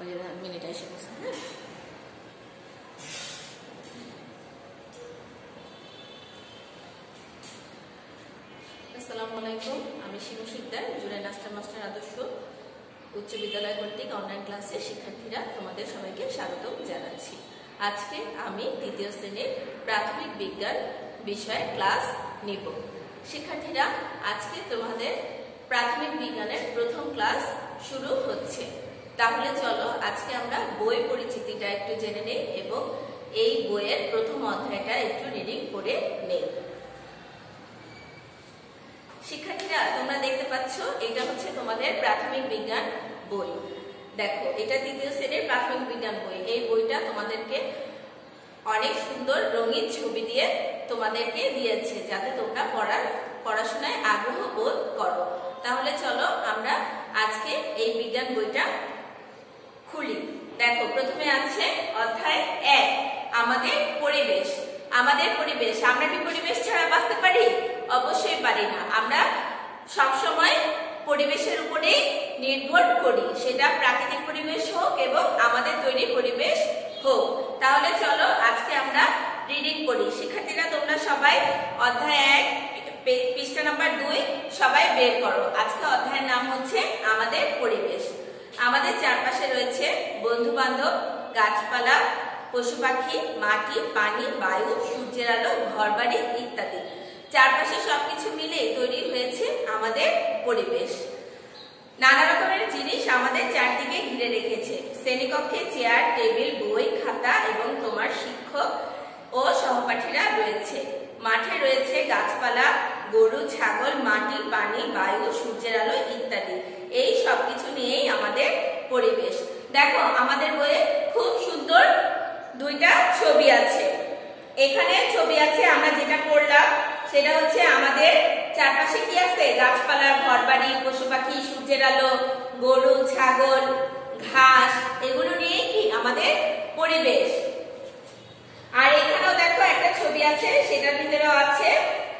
ওই যে মিনিট এসে গেছে হ্যাঁ। আসসালামু আমি শিবু সিকদার জুলাই মাস্টার মাস্টার আদর্শ উচ্চ বিদ্যালয় কর্তৃক অনলাইন ক্লাসে শিক্ষার্থীরা তোমাদের সবাইকে স্বাগত জানাচ্ছি। আজকে আমি তৃতীয় শ্রেণির প্রাথমিক বিজ্ঞান বিষয়ে ক্লাস নিব। শিক্ষার্থীরা, আজকে তোমাদের প্রাথমিক বিজ্ঞানের প্রথম ক্লাস শুরু হচ্ছে। তাহলে চলো আজকে আমরা বই পরিচিতিটা একটু জেনে নেই এবং এই বইয়ের প্রথম অধ্যায়টা একটু রিডিং করে নেই। শিক্ষার্থীরা, তোমরা দেখতে পাচ্ছ, এটা হচ্ছে তোমাদের প্রাথমিক বিজ্ঞান বই। দেখো, এটা দ্বিতীয় শ্রেণির প্রাথমিক বিজ্ঞান বই। এই বইটা তোমাদেরকে অনেক সুন্দর রঙিন ছবি দিয়ে তোমাদেরকে দিয়েছে, যাতে তোমরা পড়ার, পড়াশোনায় আগ্রহ বোধ করো। তাহলে চলো আমরা আজকে এই বিজ্ঞান বইটা খুলি। দেখো, প্রথমে আছে অধ্যায় এক, আমাদের পরিবেশ। আমাদের পরিবেশ, আমরা কি পরিবেশ ছাড়া বাঁচতে পারি? অবশ্যই পারি না। আমরা সবসময় পরিবেশের উপরেই নির্ভর করি। সেটা প্রাকৃতিক পরিবেশ হোক এবং আমাদের তৈরি পরিবেশ হোক। তাহলে চলো, আজকে আমরা রিডিং করি। শিক্ষার্থীরা, তোমরা সবাই অধ্যায় এক পৃষ্ঠা নাম্বার দুই সবাই বের করো। আজকে অধ্যায়ের নাম হচ্ছে আমাদের পরিবেশ। আমাদের চারপাশে রয়েছে বন্ধু বান্ধব গাছপালা পশু পাখি মাটি, পানি, বায়ু, সূর্যের আলো, ঘরবাড়ি ইত্যাদি। চারপাশে সবকিছু মিলে তৈরি হয়েছে আমাদের পরিবেশ। নানা রকমের জিনিস আমাদের চারদিকে ঘিরে রেখেছে। শ্রেণীকক্ষে চেয়ার, টেবিল, বই, খাতা এবং তোমার শিক্ষক ও সহপাঠীরা রয়েছে। মাঠে রয়েছে গাছপালা, গরু, ছাগল, মাটি, পানি, বায়ু, সূর্যের আলো ইত্যাদি। সবকিছু নিয়েই আমাদের পরিবেশ। দেখো, আমাদের বইয়ে খুব সুন্দর দুইটা ছবি আছে। এখানে ছবি আছে, আমরা যেটা পড়লাম, সেটা হচ্ছে আমাদের চারপাশে কি আছে? গাছপালা, ঘরবাড়ি পশু পাখি সূর্যের আলো, গরু, ছাগল, ঘাস, এগুলো নিয়ে কি আমাদের পরিবেশ। আর এখানেও দেখো একটা ছবি আছে আছে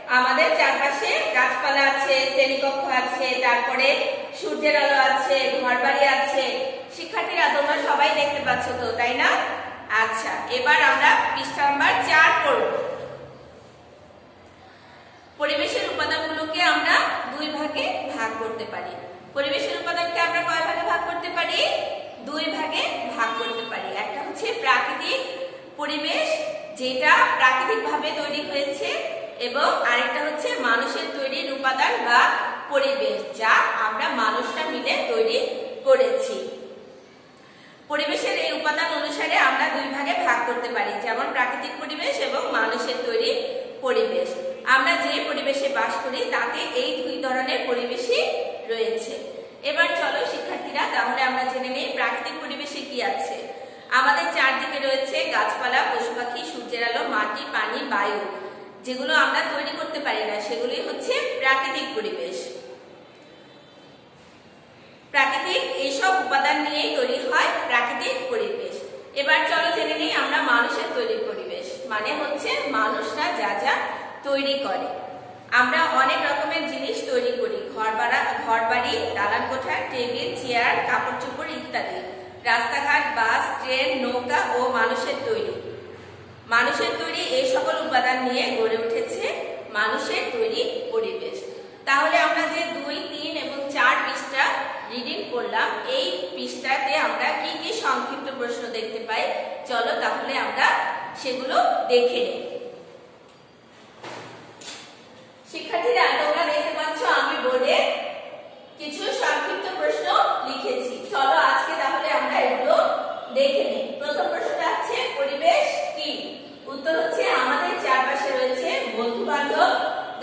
আমাদের চারপাশে গাছপালা আছে, শ্রেণীকক্ষ আছে, তারপরে সূর্যের আলো আছে, ঘরবাড়ি আছে। শিক্ষার্থীরা, তোমরা সবাই দেখতে পাচ্ছ তো, তাই না? আচ্ছা এবার আমরা পৃষ্ঠা নাম্বার চার পড়ব। পরিবেশের উপাদানগুলোকে আমরা দুই ভাগে ভাগ করতে পারি। পরিবেশের উপাদানকে আমরা কয় ভাগে ভাগ করতে পারি? দুই ভাগে ভাগ করতে পারি। একটা হচ্ছে প্রাকৃতিক পরিবেশ, যেটা প্রাকৃতিকভাবে তৈরি হয়েছে। এবং আরেকটা হচ্ছে মানুষের তৈরির উপাদান বা পরিবেশ, যা আমরা মানুষরা মিলে তৈরি করেছি। পরিবেশের এই উপাদান অনুসারে আমরা দুই ভাগে ভাগ করতে পারি, যেমন প্রাকৃতিক পরিবেশ এবং মানুষের তৈরি পরিবেশ। আমরা যে পরিবেশে বাস করি, তাতে এই দুই ধরনের পরিবেশই রয়েছে। এবার চলো শিক্ষার্থীরা, তাহলে আমরা জেনে নিই প্রাকৃতিক পরিবেশে কি আছে। আমাদের চারদিকে রয়েছে গাছপালা, পশু পাখি, সূর্যের আলো, মাটি, পানি, বায়ু। যেগুলো আমরা তৈরি করতে পারি না সেগুলি হচ্ছে প্রাকৃতিক পরিবেশ। প্রাকৃতিক এইসব উপাদান নিয়েই তৈরি হয় প্রাকৃতিক পরিবেশ। এবার চলো জেনে নিই আমরা মানুষের তৈরি পরিবেশ মানে হচ্ছে মানুষরা যা যা তৈরি করে। আমরা অনেক রকমের জিনিস তৈরি করি ঘর বাড়া ঘর বাড়ি দালান কোঠা টেবিল, চেয়ার কাপড় চোপড় ইত্যাদি। রাস্তাঘাট, বাস, ট্রেন, নৌকা ও মানুষের তৈরি। মানুষের তৈরি এই সকল উপাদান নিয়ে গড়ে উঠেছে মানুষের তৈরি পরিবেশ। তাহলে আমরা যে দুই, তিন এবং চার পৃষ্ঠা রিডিং করলাম, এই পৃষ্ঠাতে আমরা কি কি সংক্ষিপ্ত প্রশ্ন দেখতে পাই? চলো তাহলে আমরা সেগুলো দেখে নিই।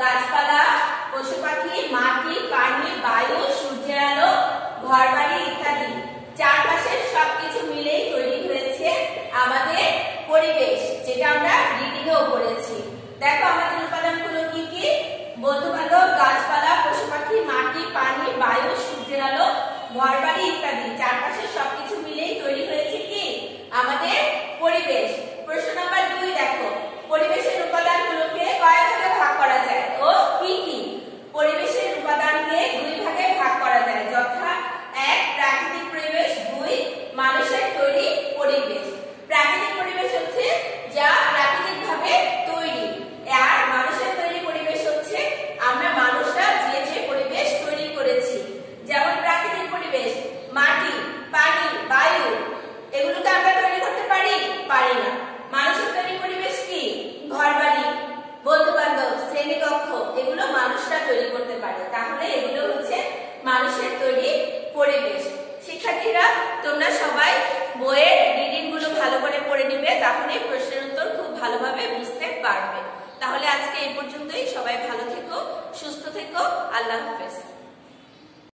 গাছপালা পশু পাখি মাটি পানি বায়ু সূর্যের আলো ঘর বাড়ি ইত্যাদি। চারপাশের সবকিছু মিলেই তৈরি হয়েছে আমাদের পরিবেশ, যেটা আমরা রিডিং এও পড়েছি দেখো আমাদের উপাদানগুলো কি কি? বন্ধু বান্ধব গাছপালা পশু পাখি মাটি পানি বায়ু সূর্যের আলো ঘর বাড়ি ইত্যাদি। চারপাশের সব এগুলো মানুষরা তৈরি করতে পারে। তাহলে এগুলো হচ্ছে মানুষের তৈরি পরিবেশ। শিক্ষার্থীরা, তোমরা সবাই বইয়ের রিডিংগুলো ভালো করে পড়ে নিবে তাহলে প্রশ্নের উত্তর খুব ভালোভাবে বুঝতে পারবে। তাহলে আজকে এই পর্যন্ত